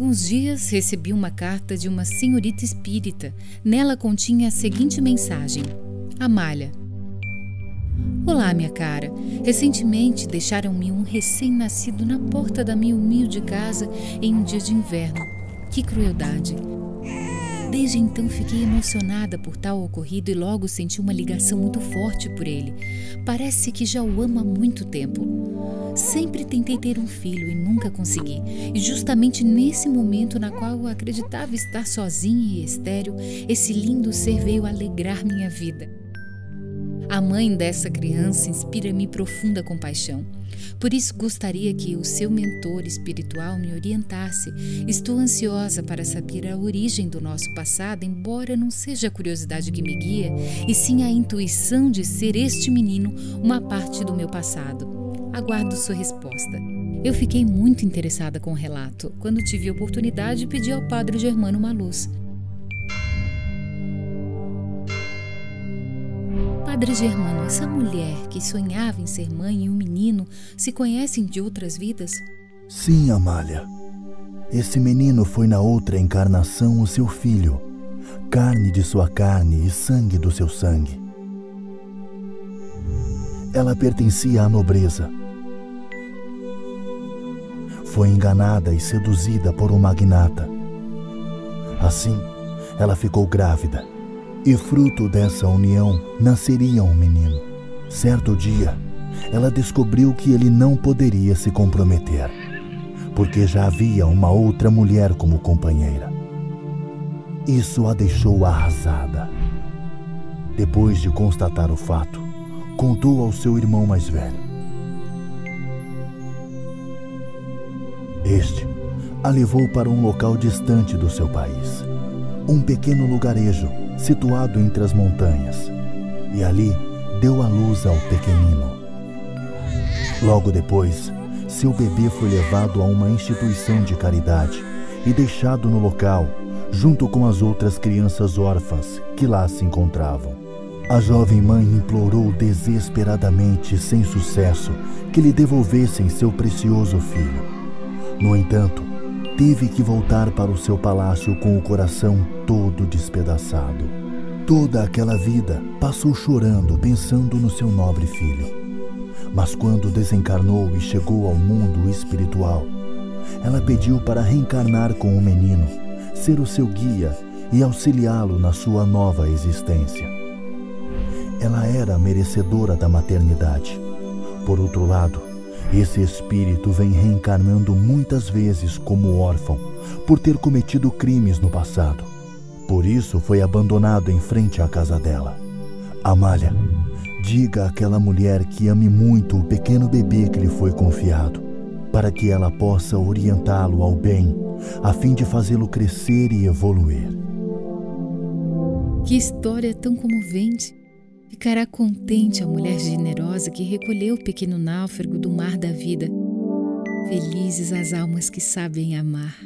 uns dias recebi uma carta de uma senhorita espírita. Nela continha a seguinte mensagem: Amália. Olá, minha cara. Recentemente deixaram-me um recém-nascido na porta da minha humilde casa em um dia de inverno. Que crueldade! Desde então fiquei emocionada por tal ocorrido e logo senti uma ligação muito forte por ele. Parece que já o amo há muito tempo. Sempre tentei ter um filho e nunca consegui. E justamente nesse momento na qual eu acreditava estar sozinha e estéril, esse lindo ser veio alegrar minha vida. A mãe dessa criança inspira-me profunda compaixão. Por isso gostaria que o seu mentor espiritual me orientasse. Estou ansiosa para saber a origem do nosso passado, embora não seja a curiosidade que me guia, e sim a intuição de ser este menino uma parte do meu passado. Aguardo sua resposta. Eu fiquei muito interessada com o relato. Quando tive a oportunidade, pedi ao padre Germano uma luz. Padre Germano, essa mulher que sonhava em ser mãe e um menino se conhecem de outras vidas? Sim, Amália. Esse menino foi na outra encarnação o seu filho, carne de sua carne e sangue do seu sangue. Ela pertencia à nobreza. Foi enganada e seduzida por um magnata. Assim, ela ficou grávida e fruto dessa união nasceria um menino. Certo dia, ela descobriu que ele não poderia se comprometer, porque já havia uma outra mulher como companheira. Isso a deixou arrasada. Depois de constatar o fato, contou ao seu irmão mais velho. Este a levou para um local distante do seu país, um pequeno lugarejo situado entre as montanhas, e ali deu à luz ao pequenino. Logo depois, seu bebê foi levado a uma instituição de caridade e deixado no local, junto com as outras crianças órfãs que lá se encontravam. A jovem mãe implorou desesperadamente, sem sucesso, que lhe devolvessem seu precioso filho. No entanto, teve que voltar para o seu palácio com o coração todo despedaçado. Toda aquela vida passou chorando, pensando no seu nobre filho. Mas quando desencarnou e chegou ao mundo espiritual, ela pediu para reencarnar com o menino, ser o seu guia e auxiliá-lo na sua nova existência. Ela era merecedora da maternidade. Por outro lado, esse espírito vem reencarnando muitas vezes como órfão por ter cometido crimes no passado. Por isso foi abandonado em frente à casa dela. Amália, diga àquela mulher que ame muito o pequeno bebê que lhe foi confiado, para que ela possa orientá-lo ao bem, a fim de fazê-lo crescer e evoluir. Que história tão comovente! Ficará contente a mulher generosa que recolheu o pequeno náufrago do mar da vida. Felizes as almas que sabem amar.